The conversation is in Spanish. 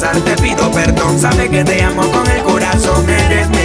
te pido perdón. Sabe que te amo con el corazón, eres mi